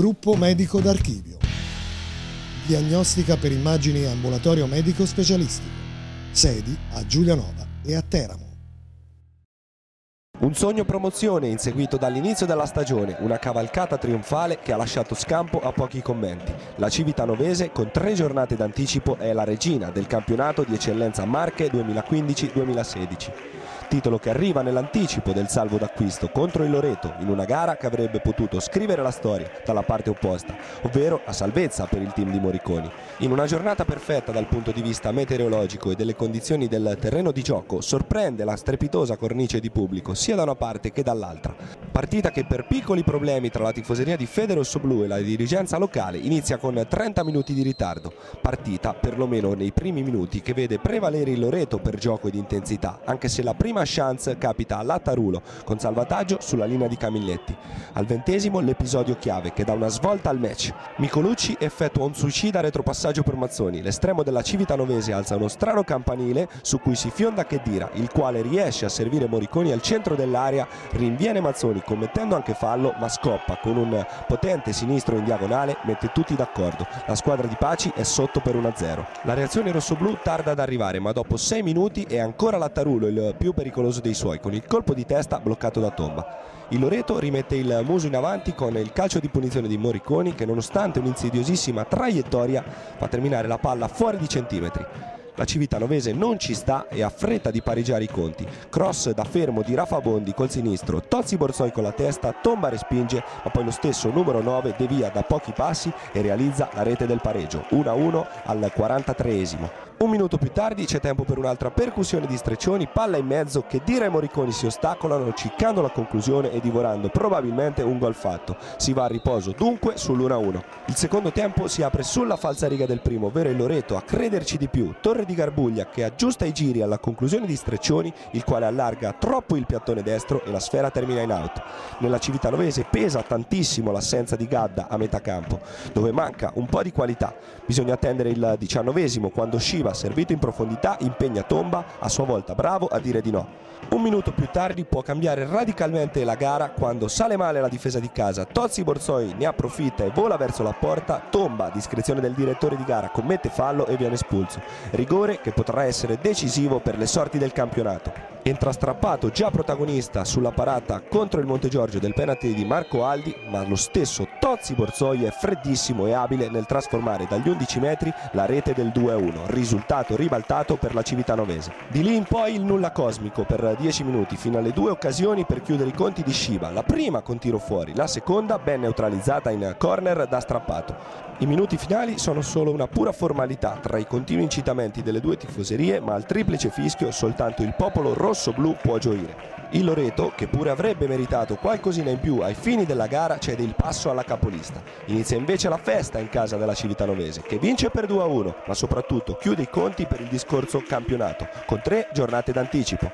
Gruppo Medico d'Archivio. Diagnostica per immagini ambulatorio medico specialistico. Sedi a Giulianova e a Teramo. Un sogno promozione inseguito dall'inizio della stagione, una cavalcata trionfale che ha lasciato scampo a pochi commenti. La Civitanovese con tre giornate d'anticipo è la regina del campionato di eccellenza Marche 2015-2016 titolo che arriva nell'anticipo del salvo d'acquisto contro il Loreto in una gara che avrebbe potuto scrivere la storia dalla parte opposta, ovvero la salvezza per il team di Moriconi. In una giornata perfetta dal punto di vista meteorologico e delle condizioni del terreno di gioco, sorprende la strepitosa cornice di pubblico sia da una parte che dall'altra. Partita che per piccoli problemi tra la tifoseria di Fede Blu e la dirigenza locale inizia con 30 minuti di ritardo. Partita, perlomeno nei primi minuti, che vede prevalere il Loreto per gioco ed intensità, anche se la prima chance capita a Lattarulo con salvataggio sulla linea di Camilletti. Al ventesimo l'episodio chiave che dà una svolta al match. Micolucci effettua un suicida retropassaggio per Mazzoni. L'estremo della Civitanovese alza uno strano campanile su cui si fionda Chedira, il quale riesce a servire Moriconi al centro dell'area, rinviene Mazzoni commettendo anche fallo ma scoppa con un potente sinistro in diagonale, mette tutti d'accordo. La squadra di Paci è sotto per 1-0. La reazione rossoblù tarda ad arrivare ma dopo 6 minuti è ancora Lattarulo il più pericoloso dei suoi, con il colpo di testa bloccato da Tomba. Il Loreto rimette il muso in avanti con il calcio di punizione di Moriconi che nonostante un'insidiosissima traiettoria fa terminare la palla fuori di centimetri. La Civitanovese non ci sta e ha fretta di pareggiare i conti. Cross da fermo di Rafa Bondi col sinistro, Tozzi Borzoi con la testa, Tomba respinge, ma poi lo stesso numero 9 devia da pochi passi e realizza la rete del pareggio, 1-1 al 43esimo. Un minuto più tardi c'è tempo per un'altra percussione di streccioni, palla in mezzo che Dira e Moriconi si ostacolano ciccando la conclusione e divorando probabilmente un gol fatto. Si va a riposo dunque sull'1-1. Il secondo tempo si apre sulla falsariga del primo, ovvero il Loreto a crederci di più. Torre di Garbuglia che aggiusta i giri alla conclusione di streccioni, il quale allarga troppo il piattone destro e la sfera termina in out. Nella Civitanovese pesa tantissimo l'assenza di Gadda a metà campo, dove manca un po' di qualità. Bisogna attendere il diciannovesimo quando Shiva servito in profondità, impegna Tomba, a sua volta bravo a dire di no. Un minuto più tardi può cambiare radicalmente la gara quando sale male la difesa di casa, Tozzi Borzoi ne approfitta e vola verso la porta, tomba a discrezione del direttore di gara, commette fallo e viene espulso. Rigore che potrà essere decisivo per le sorti del campionato. Entra strappato già protagonista sulla parata contro il Montegiorgio del penalty di Marco Aldi, ma lo stesso Tozzi Borzoi è freddissimo e abile nel trasformare dagli 11 metri la rete del 2-1, risultato ribaltato per la Civitanovese. Di lì in poi il nulla cosmico per 10 minuti fino alle due occasioni per chiudere i conti di Shiba, la prima con tiro fuori, la seconda ben neutralizzata in corner da strappato. I minuti finali sono solo una pura formalità tra i continui incitamenti delle due tifoserie, ma al triplice fischio soltanto il popolo rosso-blu può gioire. Il Loreto, che pure avrebbe meritato qualcosina in più ai fini della gara, cede il passo alla capolista. Inizia invece la festa in casa della Civitanovese, che vince per 2-1, ma soprattutto chiude i conti per il discorso campionato, con tre giornate d'anticipo.